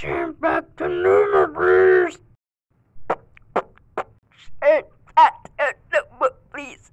Jump back to normal, please. Please.